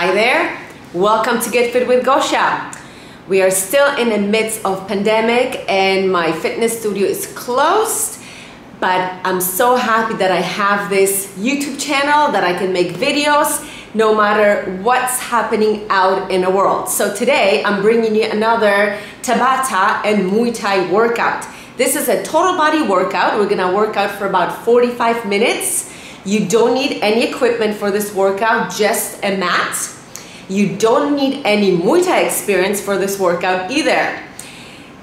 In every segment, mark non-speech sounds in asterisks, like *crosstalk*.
Hi there. Welcome to Get Fit with Gosia. We are still in the midst of pandemic and my fitness studio is closed, but I'm so happy that I have this YouTube channel that I can make videos no matter what's happening out in the world. So today I'm bringing you another Tabata and Muay Thai workout. This is a total body workout. We're gonna work out for about 45 minutes. You don't need any equipment for this workout, just a mat. You don't need any Muay Thai experience for this workout either.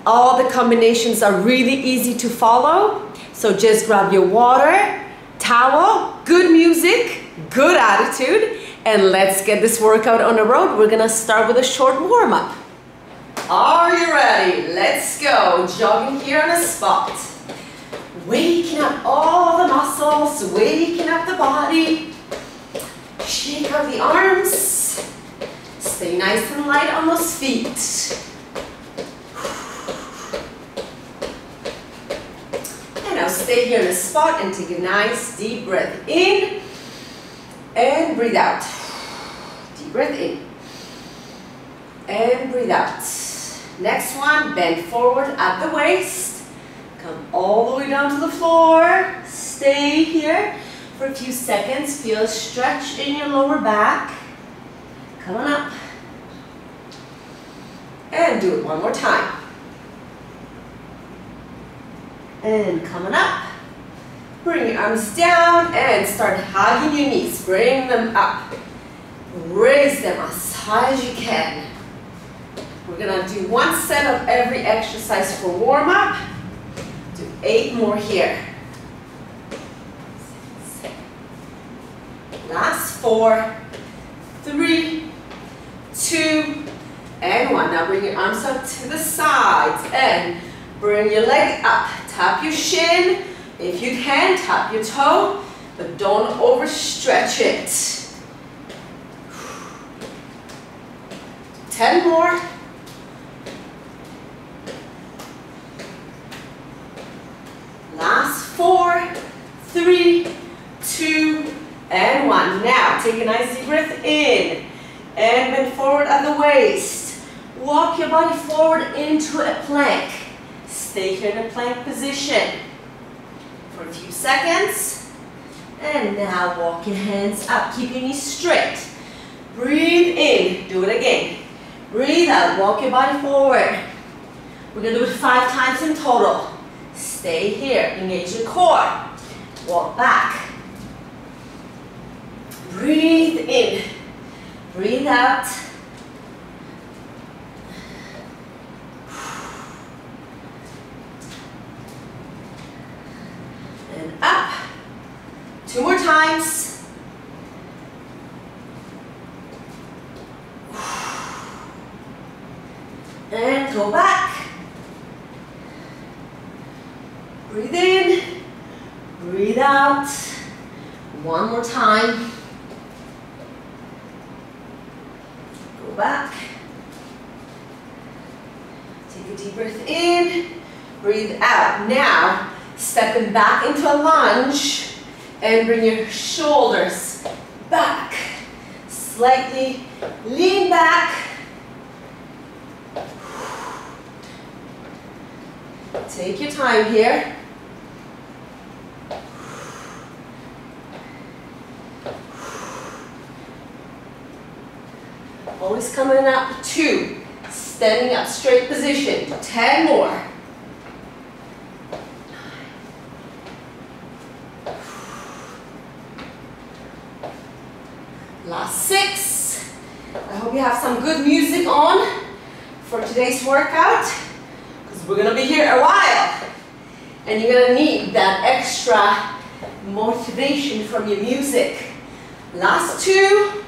All the combinations are really easy to follow. So just grab your water, towel, good music, good attitude, and let's get this workout on the road. We're gonna start with a short warm up. Are you ready? Let's go. Jogging here on the spot. Waking up all the muscles, waking up the body. Shake out the arms. Stay nice and light on those feet. And now stay here in a spot and take a nice deep breath in and breathe out. Deep breath in. And breathe out. Next one, bend forward at the waist. Come all the way down to the floor. Stay here for a few seconds. Feel a stretch in your lower back. Come on up. And do it one more time. And coming up. Bring your arms down and start hugging your knees. Bring them up. Raise them as high as you can. We're gonna do one set of every exercise for warm up. Do eight more here. Last four, three, two, and one. Now bring your arms up to the sides and bring your leg up. Tap your shin. If you can, tap your toe, but don't overstretch it. 10 more. Last four, three, two, and one. Now, take a nice deep breath in and bend forward at the waist. Walk your body forward into a plank. Stay here in a plank position for a few seconds. And now walk your hands up, keep your knees straight. Breathe in, do it again. Breathe out, walk your body forward. We're gonna do it five times in total. Stay here, engage your core. Walk back. Breathe in, breathe out. And up. Two more times. And go back. Breathe in, breathe out. One more time. Back. Take a deep breath in, breathe out. Now, stepping back into a lunge and bring your shoulders back. Slightly lean back. Take your time here. Always coming up, two. Standing up, straight position, 10 more. Last six. I hope you have some good music on for today's workout because we're gonna be here a while and you're gonna need that extra motivation from your music. Last two,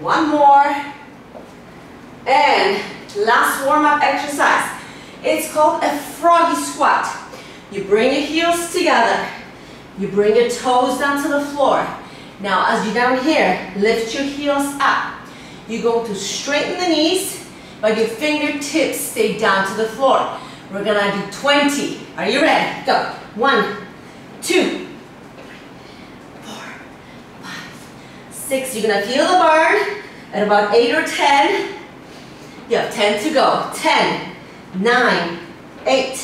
one more, and last warm-up exercise. It's called a froggy squat. You bring your heels together, you bring your toes down to the floor. Now as you're down here, lift your heels up. You're going to straighten the knees, but your fingertips stay down to the floor. We're gonna do 20. Are you ready? Go. One, two, four, five, six. You're gonna feel the burn. At about eight or 10, you have 10 to go. 10, 9, 8,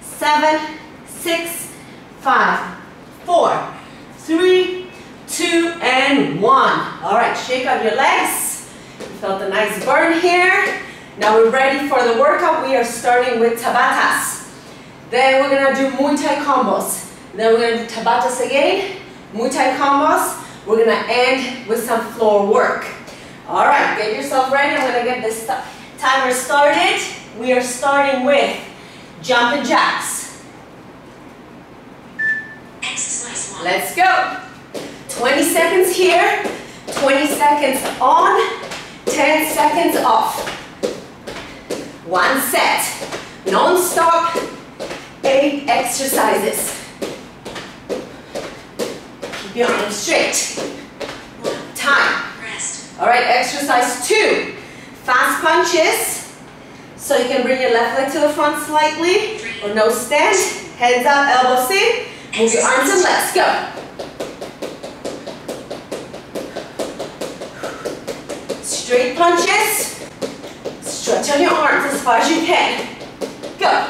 7, 6, 5, 4, 3, 2, and 1. All right, shake out your legs. You felt a nice burn here. Now we're ready for the workout. We are starting with Tabatas. Then we're gonna do Muay Thai combos. Then we're gonna do Tabatas again, Muay Thai combos. We're gonna end with some floor work. All right, get yourself ready. I'm gonna get this timer started. We are starting with jumping jacks. Exercise one. Let's go. 20 seconds here, 20 seconds on, 10 seconds off. One set, non-stop, eight exercises. Keep your arms straight. Time. Rest. All right, exercise two. Fast punches. So you can bring your left leg to the front slightly, or no stand. Hands up, elbows in. Move your arms and legs. Go. Straight punches. Stretch on your arms as far as you can. Go.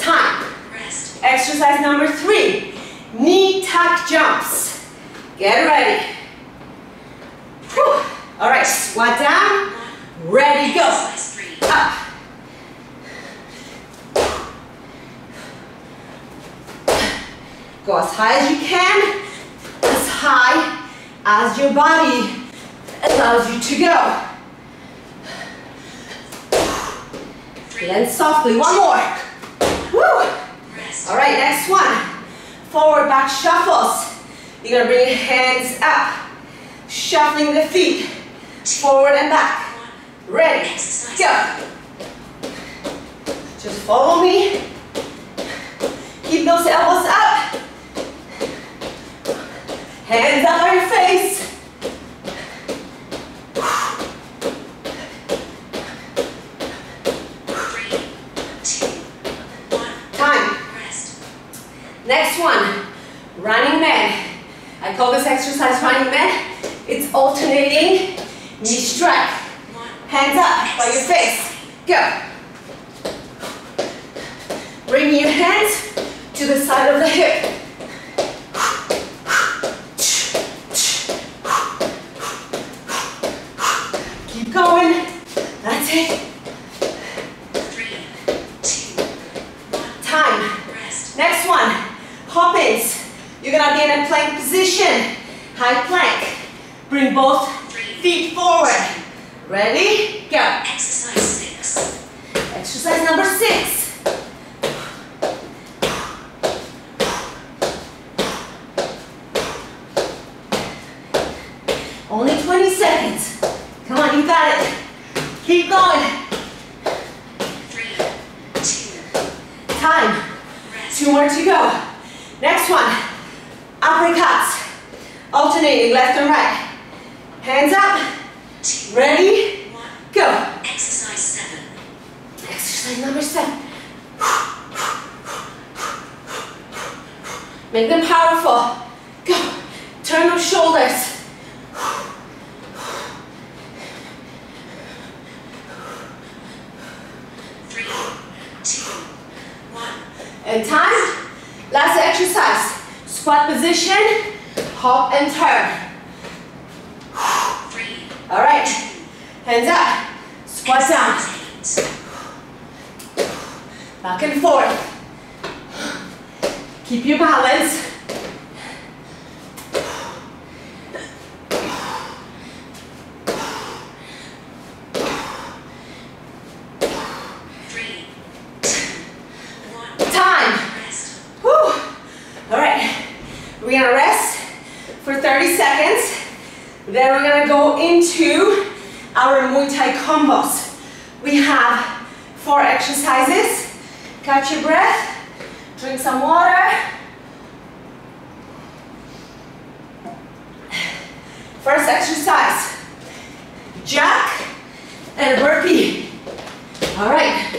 Time. Exercise number three, knee tuck jumps. Get ready. Whew. All right, squat down, ready, go. Up. Go as high as you can, as high as your body allows you to go. Then softly, one more. Woo. All right, next one. Forward back shuffles. You're gonna bring your hands up, shuffling the feet, forward and back. Ready, go. Just follow me. Keep those elbows up. Hands up on your face. Three. Two. One. Time. Rest. Next one, running man. I call this exercise running man. It's alternating knee strike. Hands up by your face. Go. Bring your hands to the side of the hip. Keep going. That's it. Three. Two. One. Time. Rest. Next one, hop ins. You're gonna be in a plank position. High plank. Bring both feet forward. Ready? Go. Exercise six. Exercise number six. Only 20 seconds. Come on, you got it. Keep going. Three. Two. Time. Rest. Two more to go. Next one. Uppercuts. Alternating left and right. Hands up. Ready? Go. Exercise seven. Exercise number seven. Make them powerful. Go. Turn those shoulders. Three. Two. One. And time. Last exercise. Squat position. Hop and turn. All right. Hands up. Squat down. Back and forth. Keep your balance. Three. Two. One. Time. Rest. Whew. All right. We're gonna rest for 30 seconds. Then we're gonna go into our Muay Thai combos. We have four exercises. Catch your breath. Drink some water. First exercise. Jack and a burpee. All right.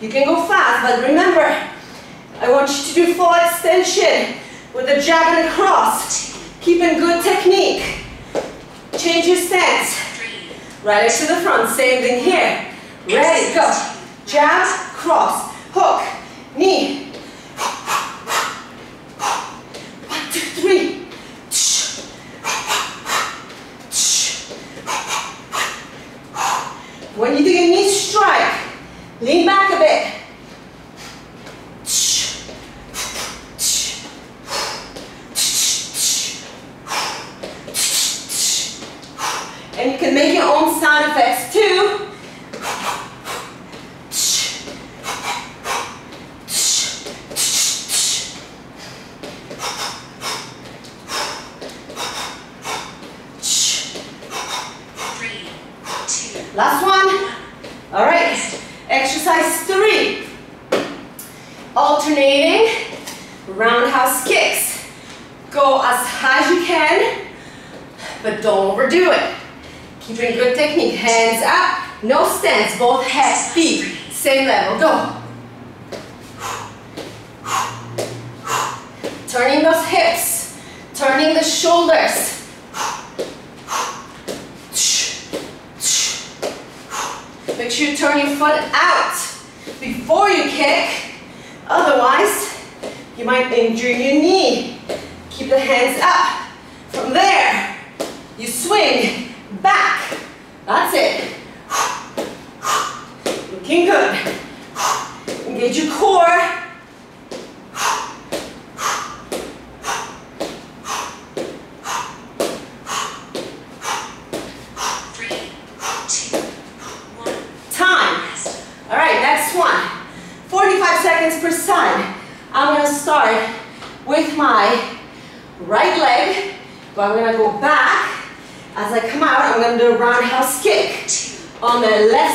You can go fast, but remember, I want you to do full extension with a jab and a cross, keeping good technique. Change your stance. Right leg to the front, same thing here. Ready, go. Jab, cross, hook, knee, That's it. Looking good. Engage your core. left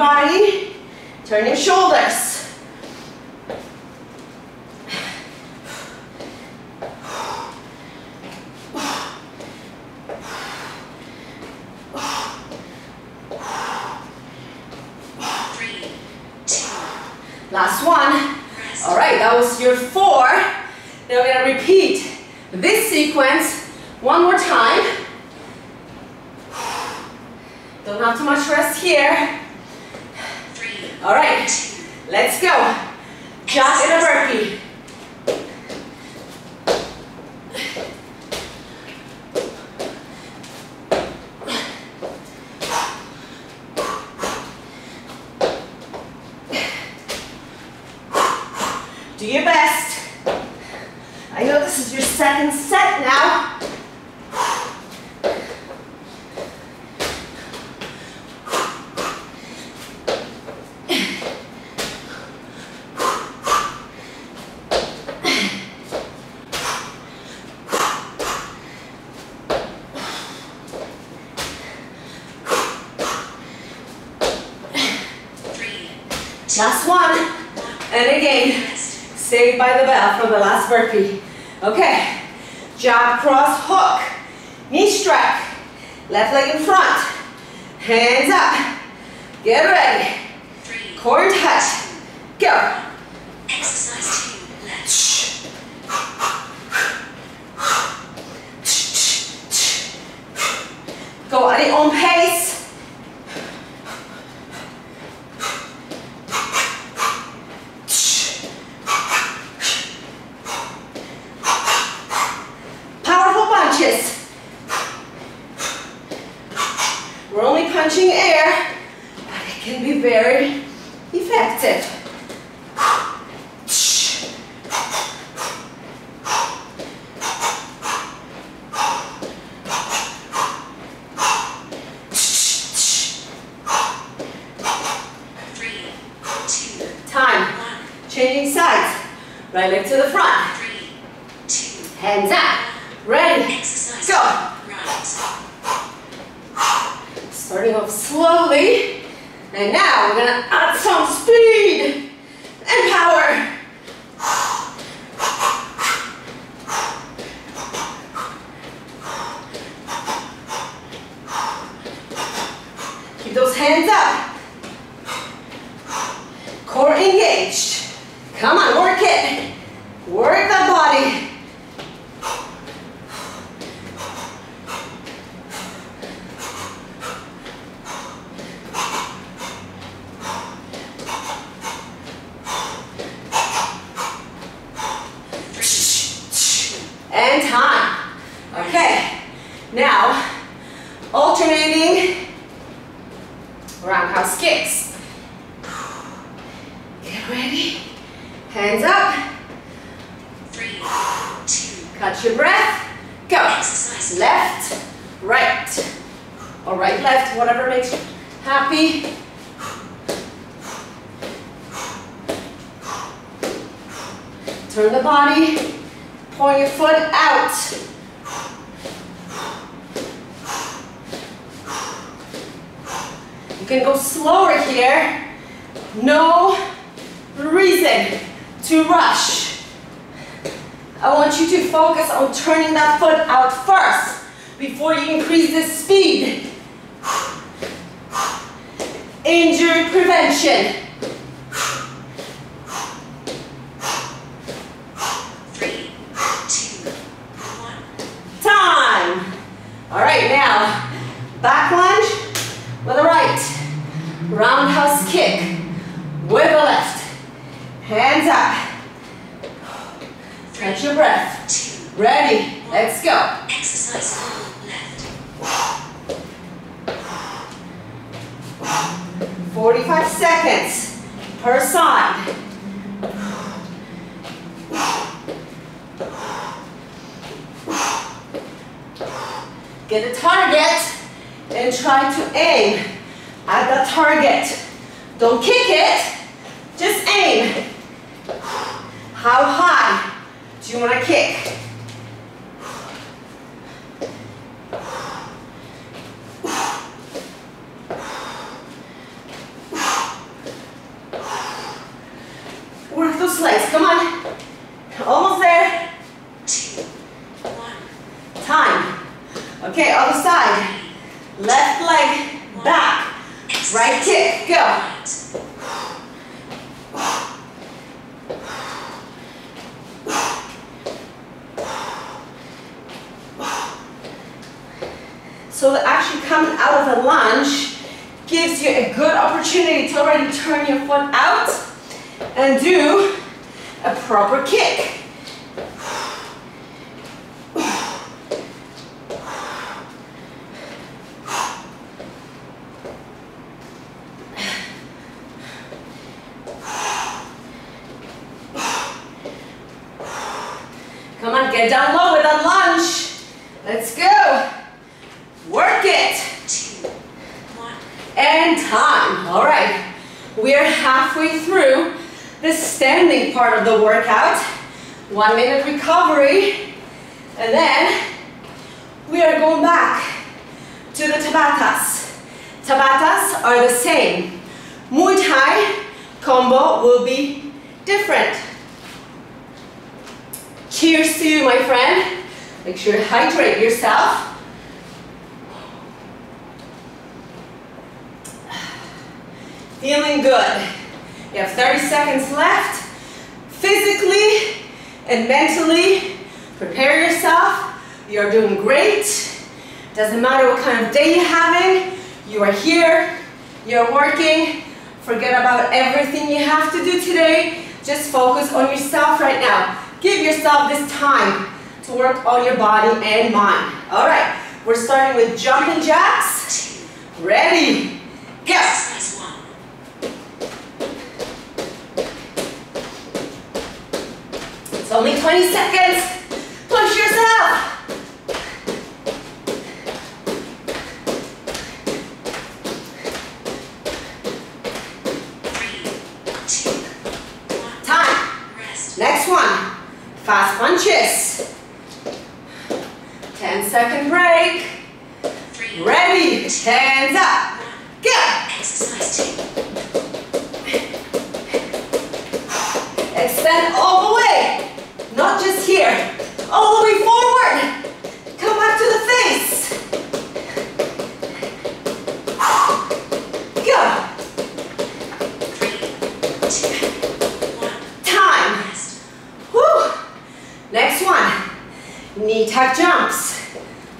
body, turn your shoulders. Saved by the bell for the last burpee. Okay. Jab cross hook. Knee strike. Left leg in front. Hands up. Get ready. Core touch. Go. Exercise two. Left. Go at your own pace. Powerful punches. We're only punching air, but it can be very effective. Three. Two. Time. One. Changing sides. Right leg to the front. Three. Two. Hands up. Ready. Exercise Go. Right. Starting off slowly. And now we're gonna add some speed and power. Keep those hands up. Core engaged. Come on, work it. Work that body. And time. Okay. Now, alternating roundhouse kicks. Get ready. Hands up. Three. Two. Catch your breath. Go. Exercise. Left, right. Or right, left, whatever makes you happy. Turn the body. Point your foot out. Can go slower here. No reason to rush. I want you to focus on turning that foot out first before you increase the speed. *sighs* Injury prevention. Three. Two. One. Time. All right, now back lunge with the right. Roundhouse kick with the left. Hands up. Catch your breath. Ready? Let's go. Exercise. Left. 45 seconds per side. Get a target and try to aim at the target. Don't kick it, just aim. How high you want to kick? Work those legs, come on. Almost there. Two. One. Time. Okay, other side. Left leg back. Right kick, go. Right. out of a lunge gives you a good opportunity to already turn your foot out and do a proper kick. Come on, get down low with a lunge. Let's go. Work it. two, one. And time. All right. We are halfway through the standing part of the workout. One minute recovery. And then we are going back to the Tabatas. Tabatas are the same. Muay Thai combo will be different. Cheers to you, my friend. Make sure to hydrate yourself. Feeling good. You have 30 seconds left. Physically and mentally, prepare yourself. You're doing great. Doesn't matter what kind of day you're having. You are here. You're working. Forget about everything you have to do today. Just focus on yourself right now. Give yourself this time to work on your body and mind. All right, we're starting with jumping jacks. Ready, go. Exercise one. It's only 20 seconds. Push yourself. Next one. Fast punches. 10 second break. Three. Ready. Hands up. Go. Extend all the way. Not just here. All the way forward. Come back to the face. Go. Three, two, one. Time. Whew. Next one. Knee tuck jumps.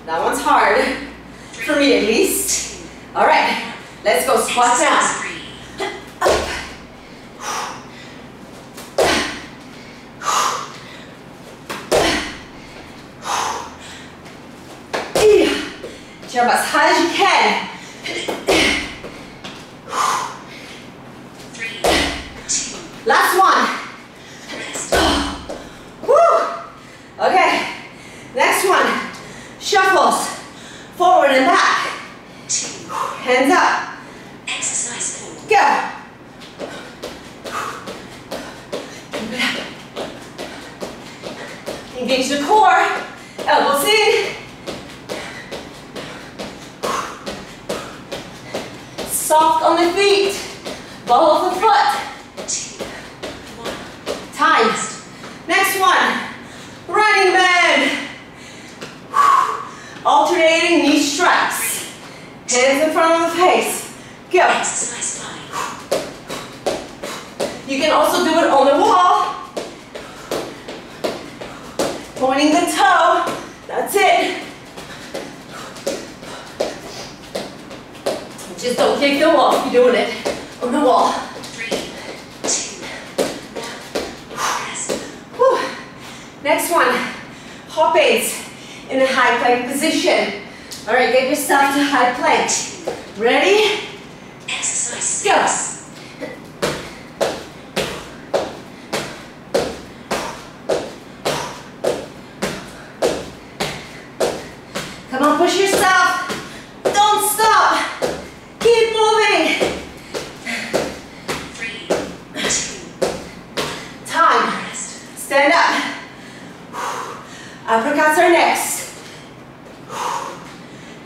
That one's hard. For me at least. All right. Let's go squat down. Exercise three. Jump as high as you can. *coughs* Three, two, Last one. rest. Woo! Okay. Next one. Shuffles. Forward and back. Two. Hands up. Exercise four. Go. Engage the core. Elbows in. Soft on the feet. Ball of the foot. Two, one. Time. Next one. Running man. Alternating knee strikes. Hands in front of the face. Go. Exercise five. You can also do it on the wall. Pointing the toe. That's it. Just don't kick the wall if you're doing it on the wall. Three, two, one. Rest. Whew. Next one. Hop aids in a high plank position. All right, get yourself to high plank. Ready? Exercise Go. six. Come on, push yourself. Don't stop. Keep moving. Three, two, Time. rest. Stand up. Uppercuts are next.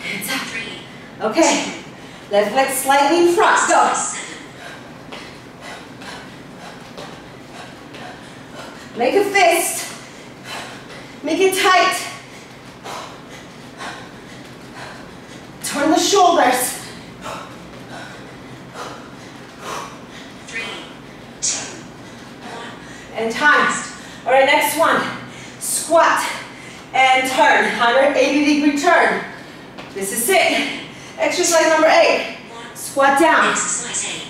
Hands up. Three, Okay. Left leg slightly in front. Go. Make a fist. Make it tight. Turn the shoulders. Three, two, one. And time. All right, next one. Squat and turn. 180 degree turn. This is it. Exercise number eight. Squat down. Exercise eight.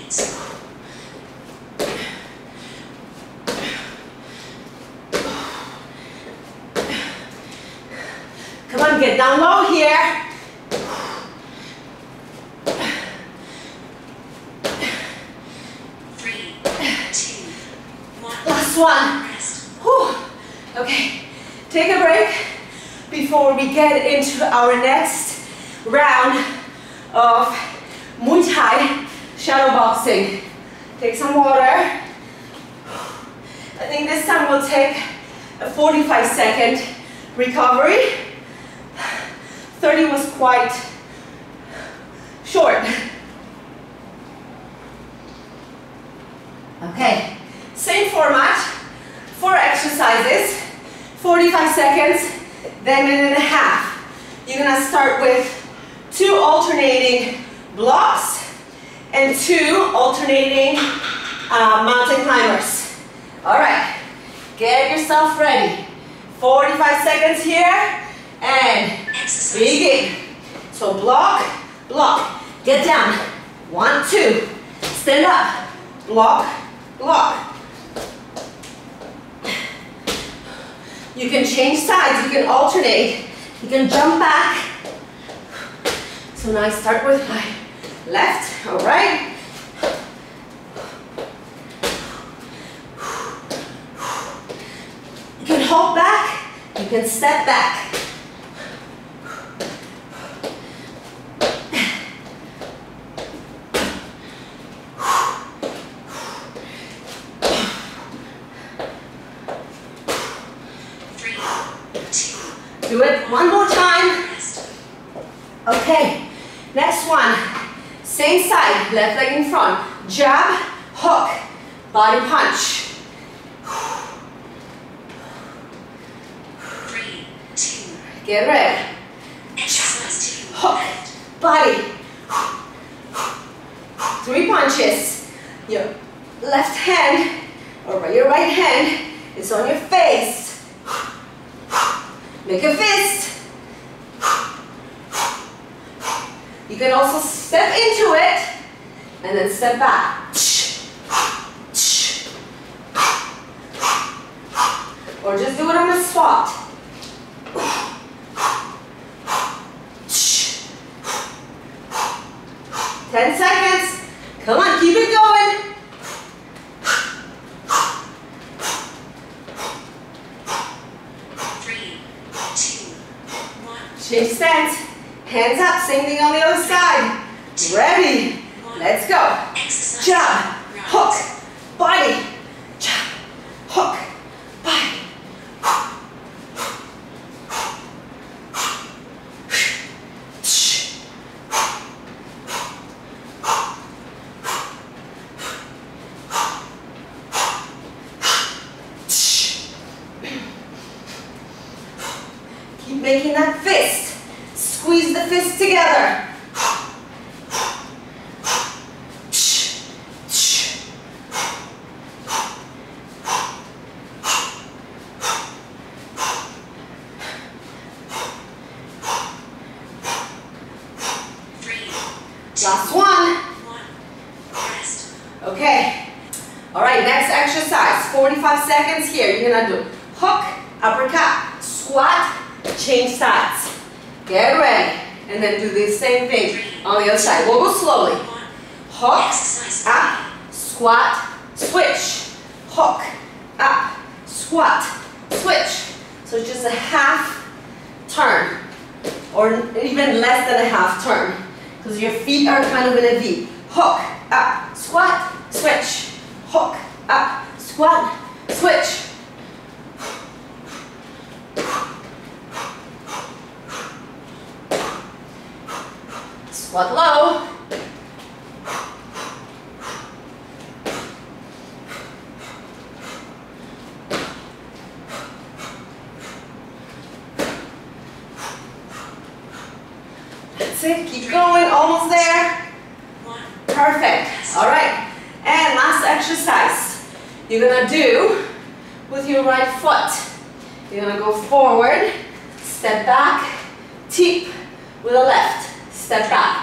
Come on, get down low here. Three, two, one. Last one. Whew. Okay, take a break before we get into our next round of Muay Thai shadow boxing. Take some water. I think this time we'll take a 45 second recovery. 30 was quite short. Okay, same format, four exercises, 45 seconds, then minute and a half. You're gonna start with two alternating blocks and two alternating uh, mountain climbers. All right, get yourself ready. 45 seconds here and begin. So block, block, get down. One, two, stand up, block, block. You can change sides, you can alternate, you can jump back. So now I start with my left, all right? You can hold back, you can step back. Three, two, Do it one more time. rest. Okay, next one. Same side, left leg in front. Jab, hook, body punch. Three, two, Get ready. Hook, body. Three punches. Your left hand or your right hand is on your face. Make a fist. You can also step into it and then step back. Or just do it on a squat. Ten seconds. Come on, keep it going. Three, two, one. Change stance. Hands up. Same thing on the other side. Ready. Let's go. Exercise. Jab. Hook. Body. Jab. Hook. Body. Keep making that fist. Squeeze the fist together. Three, two, Last one. one. Rest. Okay. All right, next exercise. 45 seconds here. You're gonna do hook, uppercut, squat, change sides. Get ready. And then do the same thing on the other side. We'll go slowly. One. Hook, Exercise up, squat, switch. Hook, up, squat, switch. So it's just a half turn, or even less than a half turn, because your feet are kind of in a V. Hook, up, squat, switch. Hook, up, squat, switch. Low. That's it. Keep going. Almost there. Perfect. All right. And last exercise. You're gonna do with your right foot. You're gonna go forward, step back, teep with the left, step back.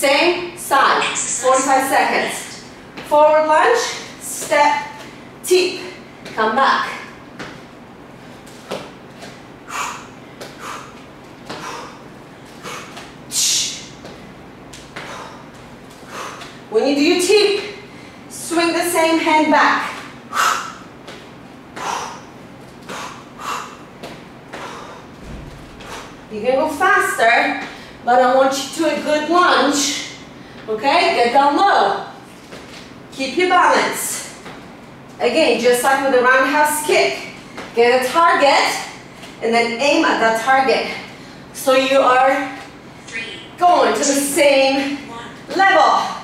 Same side. Exercise 45 seconds. Forward lunge, step, teep. Come back. When you do your teep, swing the same hand back. You can go faster, but I want you to a good lunge. Okay, get down low. Keep your balance. Again, just like with the roundhouse kick, get a target and then aim at that target. So you are going to the same level.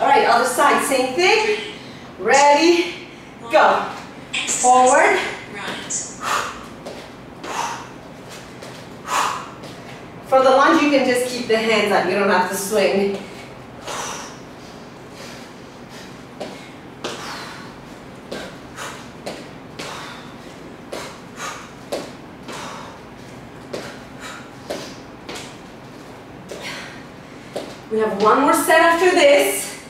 All right, other side, same thing. Ready, go. Forward. Right. For the lunge, you can just keep the hands up. You don't have to swing. We have one more set after this.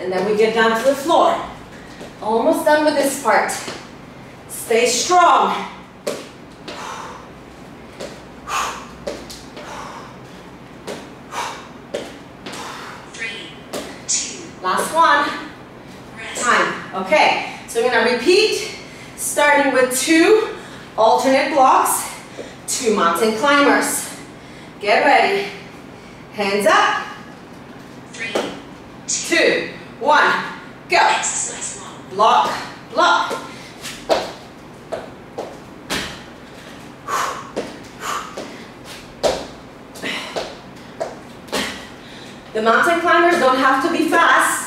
And then we get down to the floor. Almost done with this part. Stay strong. Three, two, Last one. rest. Time. Okay, so we're gonna repeat, starting with two alternate blocks, two mountain climbers. Get ready. Hands up. Three, Two, one, go. exercise one. Block, block. The mountain climbers don't have to be fast.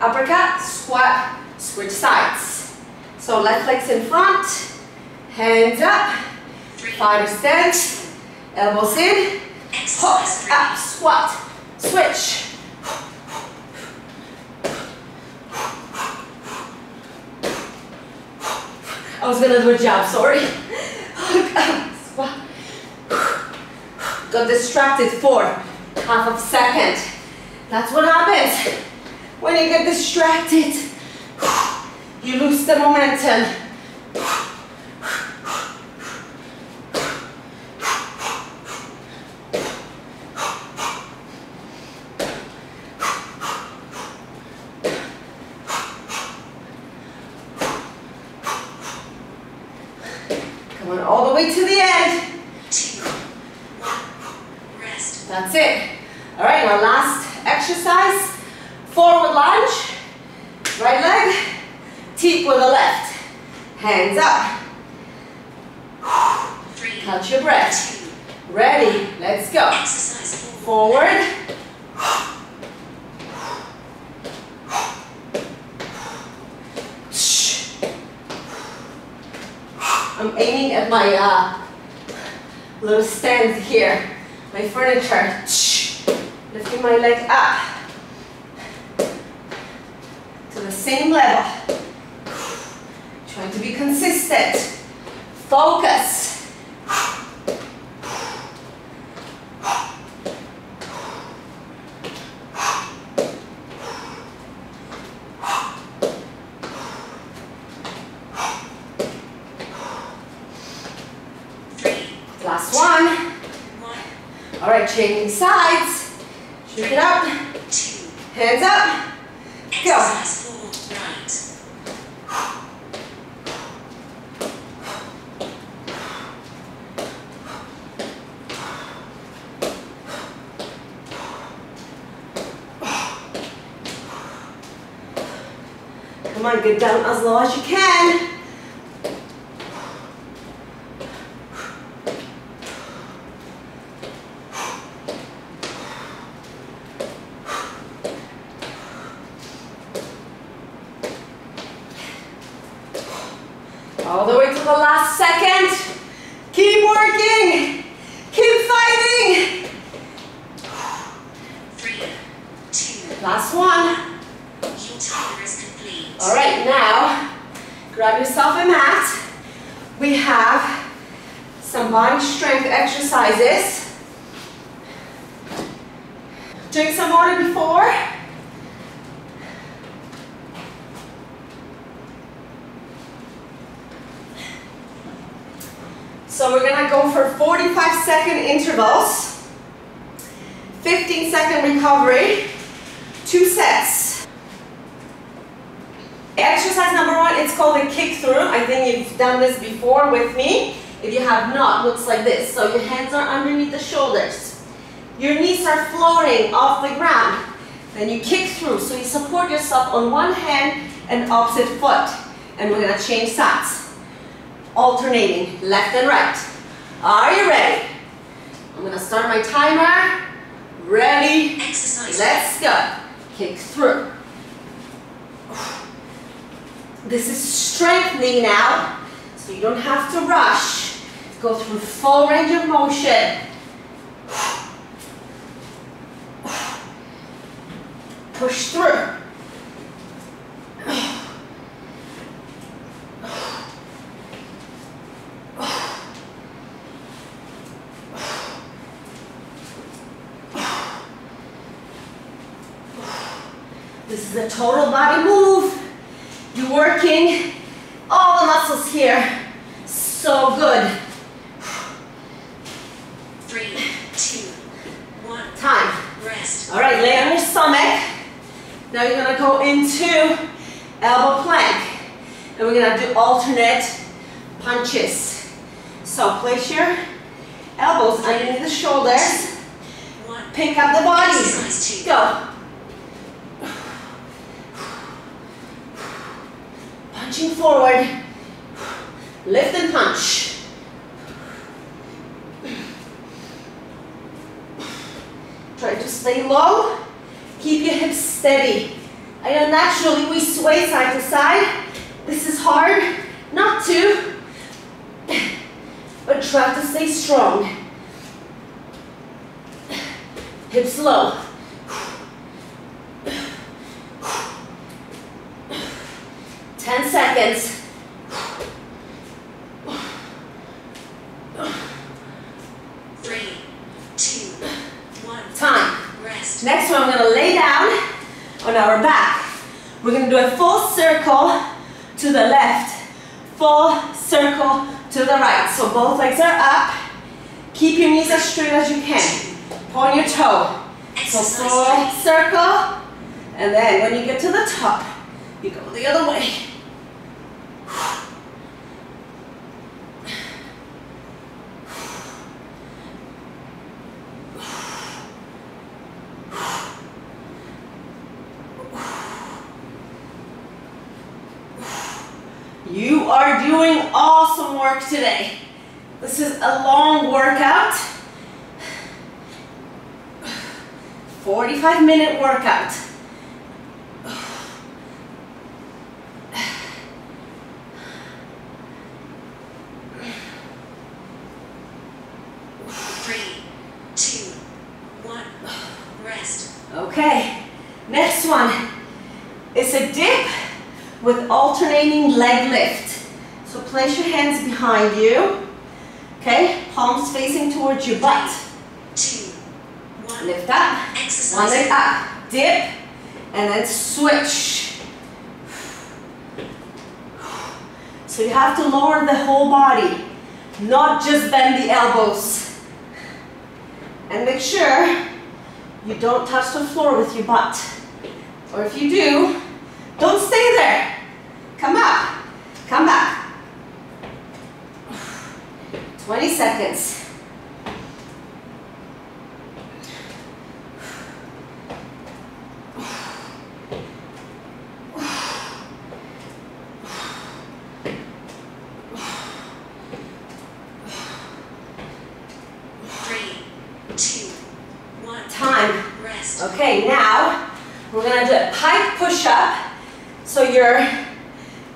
Uppercut, squat, switch sides. So left legs in front, hands up, fighter stance, elbows in, hook, up, squat, switch. I was gonna do a jab, sorry. Hook, up, squat. Got distracted for half of a second. That's what happens when you get distracted. *sighs* You lose the momentum. *sighs* *sighs* Come on, all the way to the end. two, one. Rest. That's it. All right, now last exercise. Forward lunge. Right leg. Teep with the left. Hands up. Three, Catch your breath. two. Ready. Let's go. Exercise four. Forward. I'm aiming at my uh, little stand here, my furniture. Lifting my leg up to the same level. Trying to be consistent. Focus. Three, Last one. one. All right, changing sides. Shake it up. Hands up. Go. Come on, get down as low as you can. All the way to the last second. Keep working. Keep fighting. Three, two. Last one. Your timer is complete. All right, now grab yourself a mat. We have some body strength exercises. Drink some water before. So we're gonna go for 45 second intervals, 15 second recovery, two sets. Exercise number one, it's called a kick through. I think you've done this before with me. If you have not, looks like this. So your hands are underneath the shoulders. Your knees are floating off the ground. Then you kick through. So you support yourself on one hand and opposite foot. And we're gonna change sides. Alternating left and right. Are you ready? I'm gonna start my timer. Ready? Exercise Let's go. Kick through. This is strengthening now, so you don't have to rush. Go through full range of motion. Push through. This is a total body move. You're working all the muscles here. So good. Three, two, one. Time. Rest. All right, lay on your stomach. Now you're gonna go into elbow plank. And we're gonna do alternate punches. So place your elbows underneath the shoulders. Pick up the body. Go. Punching forward. Lift and punch. Try to stay low. Keep your hips steady. I know naturally we sway side to side. This is hard not to, but try to stay strong. Hips low. Ten seconds. Three, two, one. Time. Rest. Next one, I'm gonna lay down on our back. We're gonna do a full circle to the left, full circle to the right. So both legs are up. Keep your knees as straight as you can. Point your toe. So full circle, and then when you get to the top, you go the other way. You are doing awesome work today. This is a long workout. 45 minute workout. Three, two, one. Rest. Okay, next one is a dip with alternating leg lift. So place your hands behind you. Okay, palms facing towards your butt. Two, one. Lift up, one leg up, dip, and then switch. So you have to lower the whole body, not just bend the elbows. And make sure you don't touch the floor with your butt. Or if you do, don't stay there. Come up, come back. 20 seconds. Three, two, one. Time. Rest. Okay, now we're gonna do a pike push-up. So your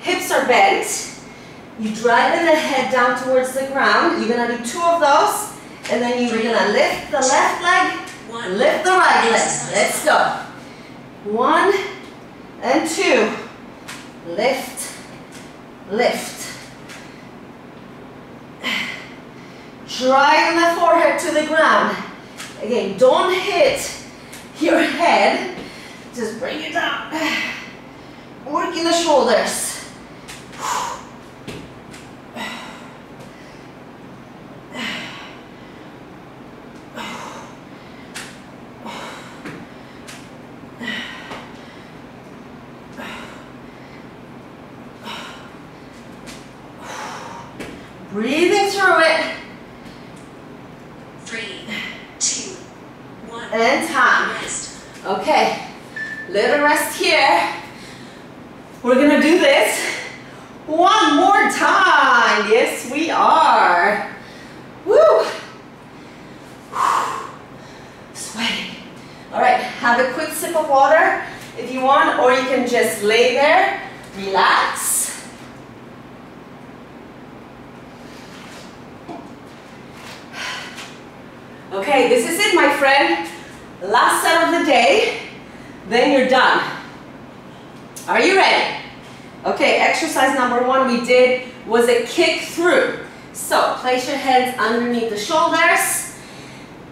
hips are bent. You drive the head down towards the ground. You're gonna do two of those, and then you're gonna lift the left leg, lift the right leg. Let's go. One and two. Lift, lift. Drive the forehead to the ground. Again, don't hit your head. Just bring it down. Working the shoulders. Breathing through it. Three, two, one. And time. Rest. Okay, little rest here. We're gonna do this one more time. Yes, we are. Woo! Sweating. All right, have a quick sip of water if you want, or you can just lay there, relax. Okay, this is it, my friend. Last set of the day, then you're done. Are you ready? Okay, exercise number one we did was a kick through. So place your hands underneath the shoulders.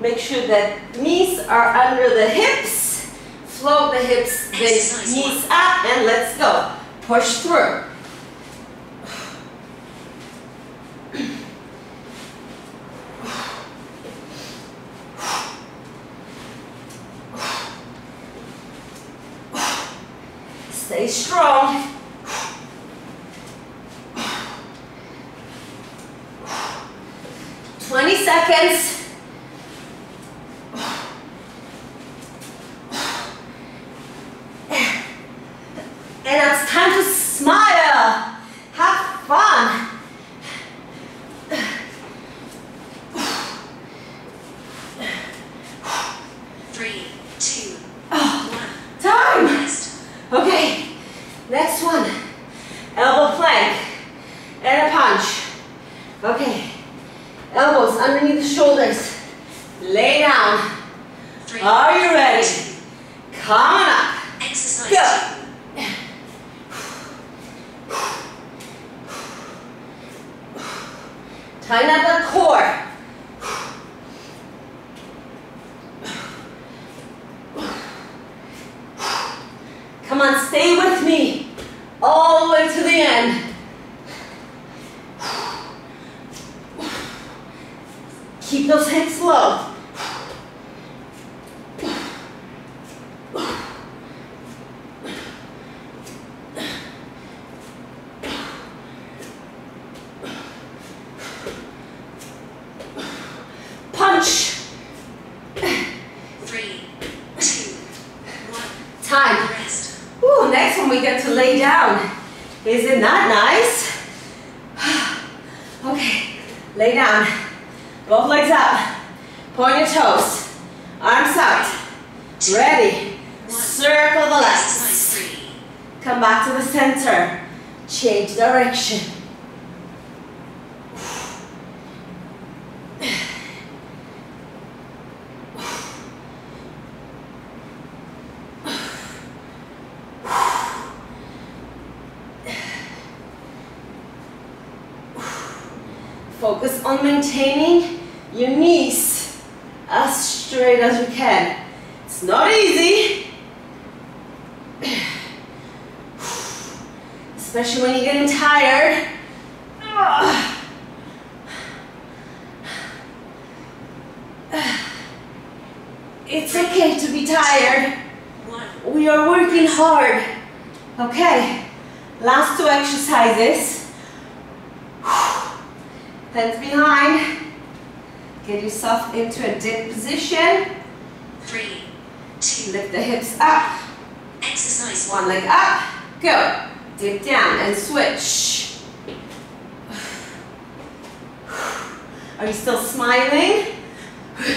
Make sure that knees are under the hips. Float the hips, then knees up, and let's go. Push through. Stay strong. Twenty seconds. And it's time to smile. Have fun. Three, two, Oh, one. time. Okay, next one. Elbow plank and a punch. Okay, elbows underneath the shoulders. Lay down. Are you ready? Come on up. Exercise Go. Tighten up the core. Come on, stay with me all the way to the end. *sighs* Keep those hips low. Punch. Three, two, one. Time. Rest. Ooh, next one we get to lay down. Isn't that nice? okay, lay down. Both legs up. Point your toes. Arms out. Ready. Circle the Exercise legs. three. Come back to the center. Change direction. Focus on maintaining your knees as straight as you can. It's not easy, especially when you're getting tired. Ugh. *sighs* It's okay to be tired. We are working hard. Okay, last two exercises. *sighs* Hands behind. Get yourself into a dip position. Three, two. Lift the hips up. Exercise One leg up. Go. Dip down and switch. *sighs* Are you still smiling? *sighs*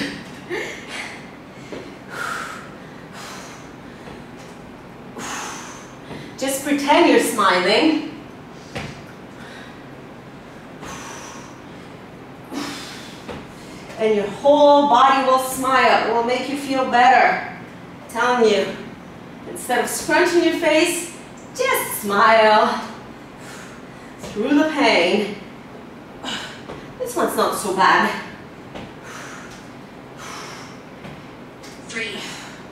Just pretend you're smiling. And your whole body will smile. It will make you feel better. I'm telling you. Instead of scrunching your face, just smile through the pain. This one's not so bad. Three,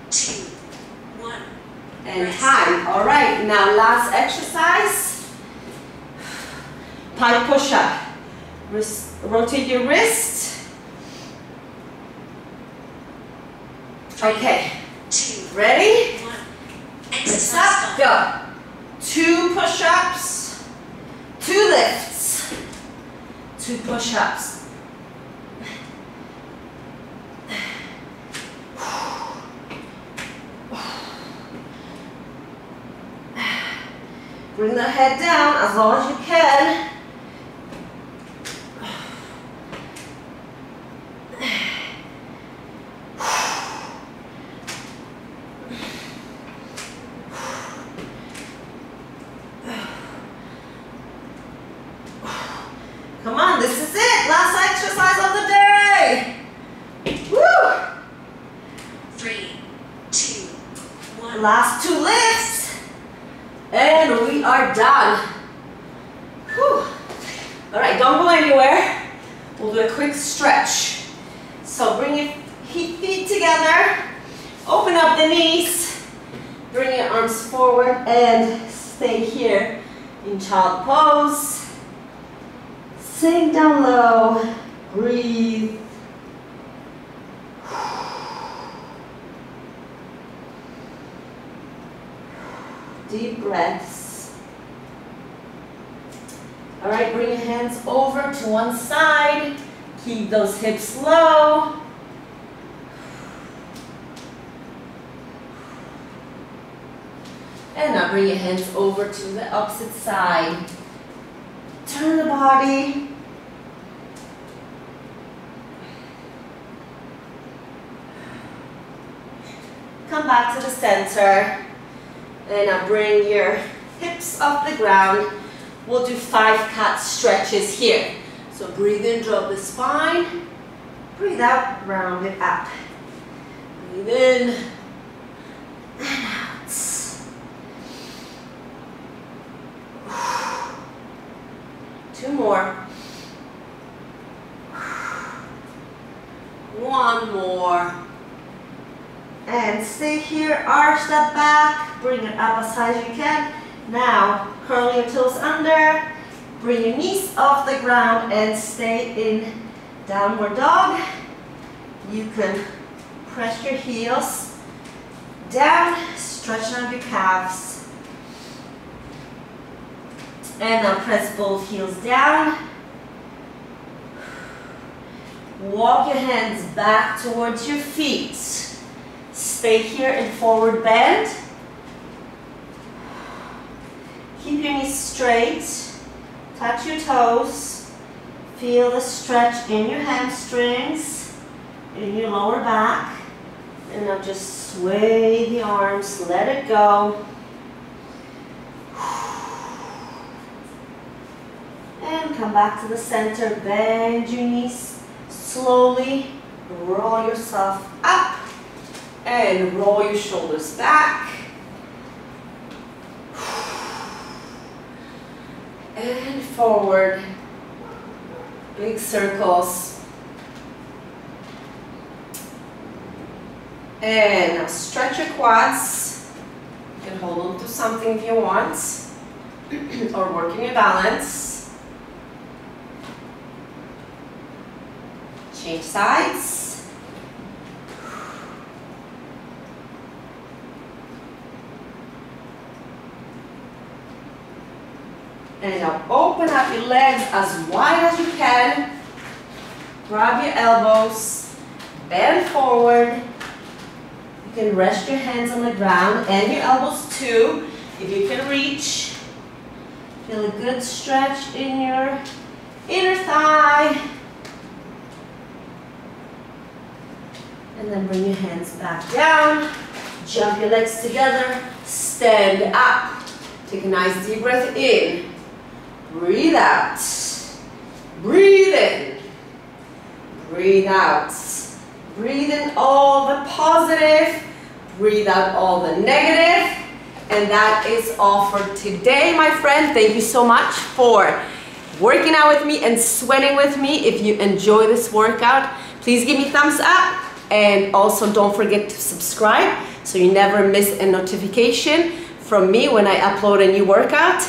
two, one. And time. All right, now last exercise. Pike push-up. Rotate your wrist. Okay, two, ready? one. Exercise up, go. Two push-ups, two lifts, two push-ups. Bring the head down as low as you can. Come on, this is it. Last exercise of the day. Woo! Three, two, one. Last two lifts. And we are done. Whew. All right, don't go anywhere. We'll do a quick stretch. So bring your feet, feet together. Open up the knees. Bring your arms forward and stay here in child pose. Sink down low. Breathe. Deep breaths. All right, bring your hands over to one side. Keep those hips low. And now bring your hands over to the opposite side. Turn the body. Come back to center. And now bring your hips off the ground. We'll do five cat stretches here. So breathe in, drop the spine. Breathe out, round it up. Breathe in and out. Two more. That back. bring it up as high as you can. Now, curl your toes under, bring your knees off the ground and stay in downward dog. You can press your heels down, stretch out your calves. And now press both heels down. Walk your hands back towards your feet. Stay here in forward bend. Keep your knees straight. Touch your toes. Feel the stretch in your hamstrings, in your lower back. And now just sway the arms, let it go. And come back to the center, bend your knees slowly, roll yourself up and roll your shoulders back. And forward, big circles. And now stretch your quads. You can hold on to something if you want, *clears throat* or working your balance. Change sides. And now open up your legs as wide as you can. Grab your elbows, bend forward. You can rest your hands on the ground and your elbows too, if you can reach. Feel a good stretch in your inner thigh. And then bring your hands back down. Jump your legs together. Stand up. Take a nice deep breath in. Breathe out. Breathe in. Breathe out. Breathe in all the positive. Breathe out all the negative. And that is all for today, my friend. Thank you so much for working out with me and sweating with me. If you enjoy this workout, please give me thumbs up. And also don't forget to subscribe so you never miss a notification from me when I upload a new workout.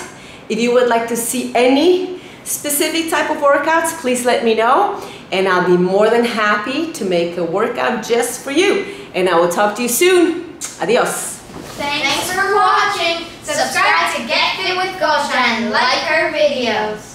If you would like to see any specific type of workouts, please let me know and I'll be more than happy to make a workout just for you. And I will talk to you soon. Adios. Thanks for watching. Subscribe to Get Fit with Gosia and like our videos.